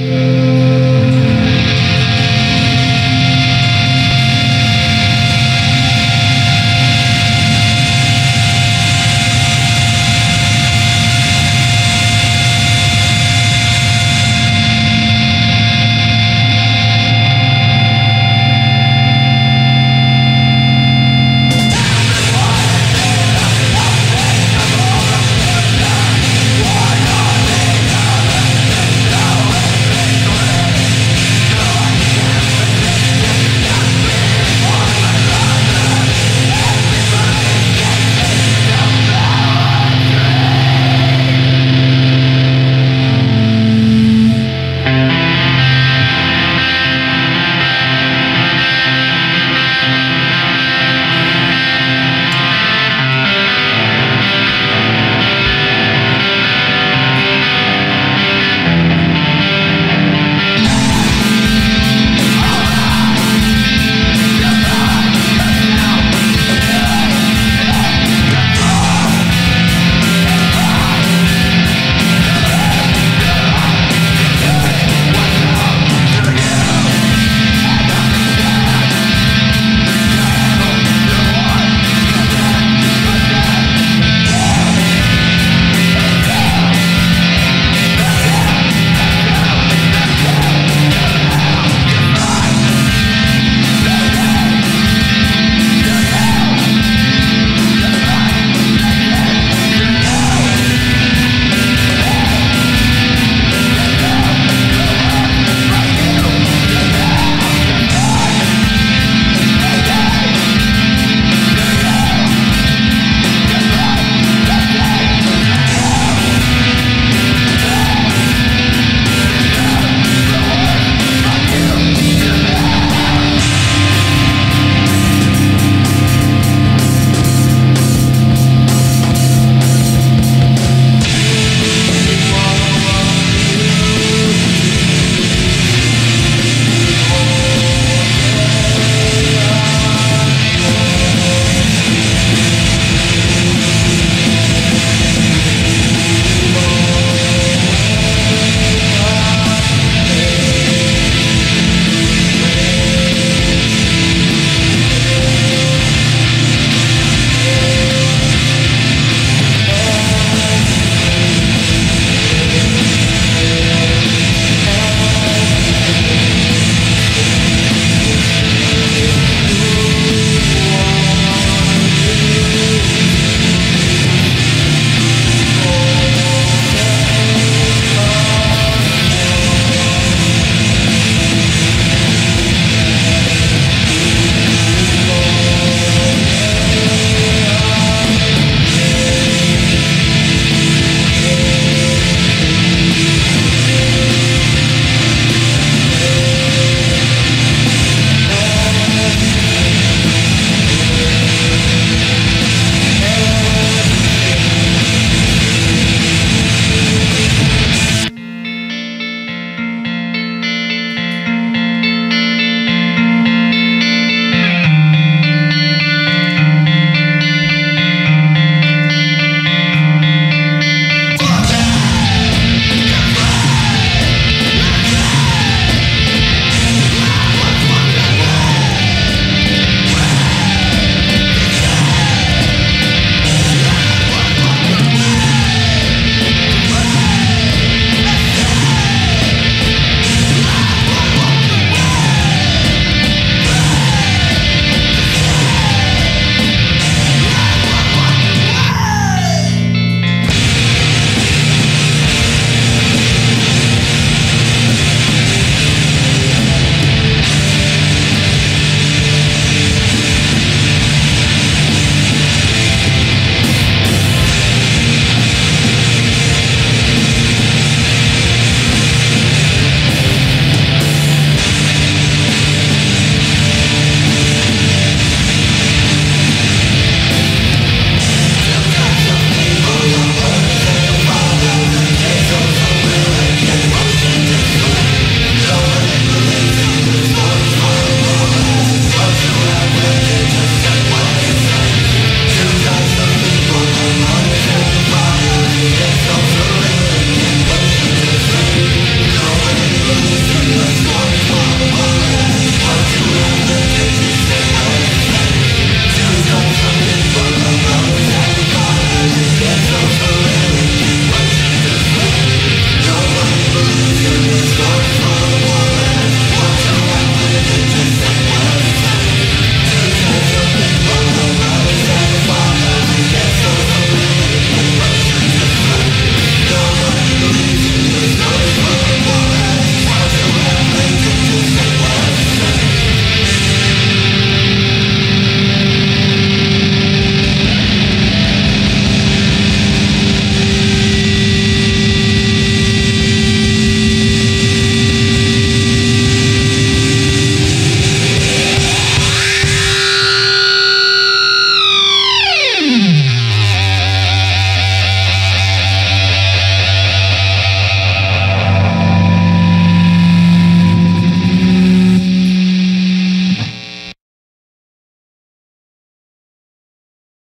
Yeah.